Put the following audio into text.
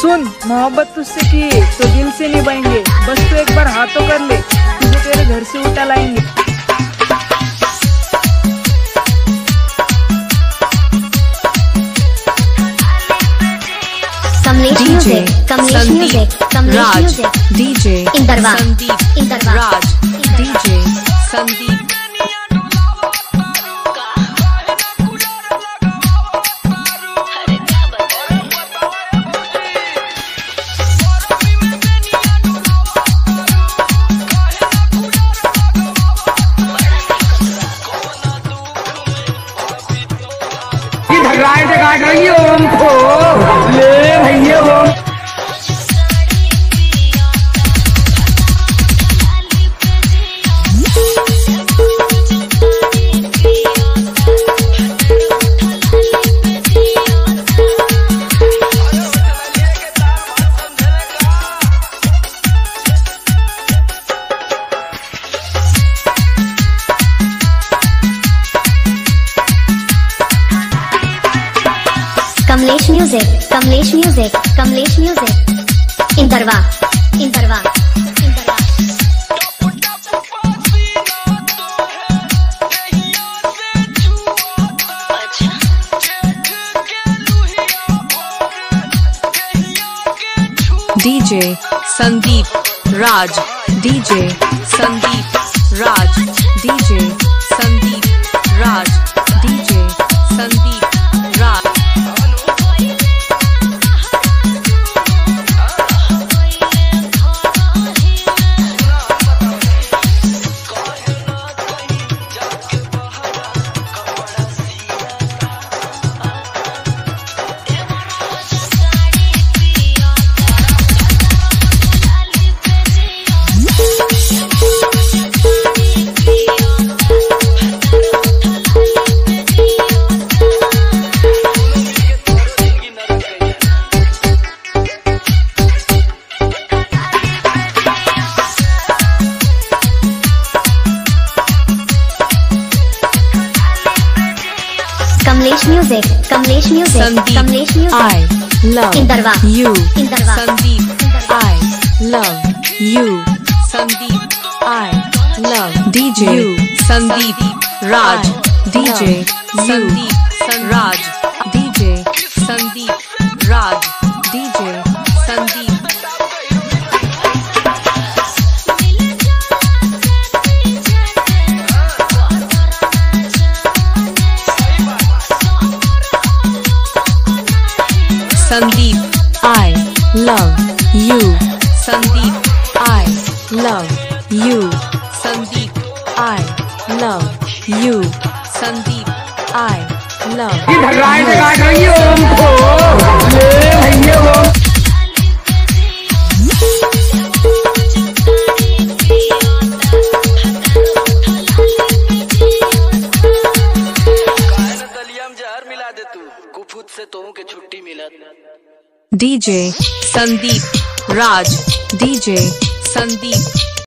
सुन मोहब्बत तुझसे की है तो दिल से निभाएँगे। बस तू एक बार हाथों कर ले तुझे तेरे घर से उठा लाएँगे। Kamlesh music Kamlesh Sandeep music Kamlesh music DJ Indarwa Sandeep Indarwa से काट रही हो हमको ले भैया वो Kamlesh music Kamlesh music Kamlesh music Indarwa Indarwa Indarwa DJ Sandeep Raj. DJ Sandeep Raj. DJ Sandeep Kamlesh music Kamlesh music Kamlesh music I love Indarwa you Indarwa Sandeep. I love you Sandeep. I love DJ Sandeep. Raj DJ you Sandeep. Raj you Sandeep I love you Sandeep I love you Sandeep I love ये भगवान से काट रही हो हमको ले भैया वो दलिया में जहर मिला दे तू कुफुत से तो के छुट्टी मिलत डीजे संदीप राज डीजे संदीप